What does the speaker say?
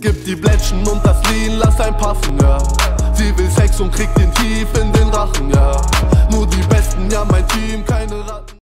Gib die Blättchen und das Lean, lass ein passen, ja. Sie will Sex und kriegt den tief in den Rachen, ja. Nur die Besten, ja, mein Team, keine Ratten.